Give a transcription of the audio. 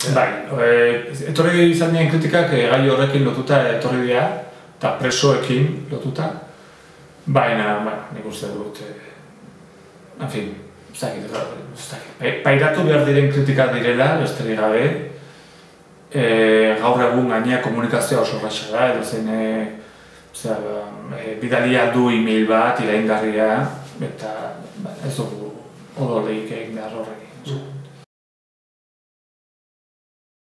Bai, bai, e, etorri izan nien kritikak e, gai horrekin lotuta etorri dira, eta presoekin lotuta, baina, ba, nik uste dut, e, en fin, zaki, zaki, pairatu behar diren kritika direla, besterik gabe, e, gaur egun gainea komunikazioa oso raxa da, edo zen, e, zera, e, bidalia du e-mail bat, iraingarria, eta ba, ez dugu odoleik egin behar horrekin. Mm.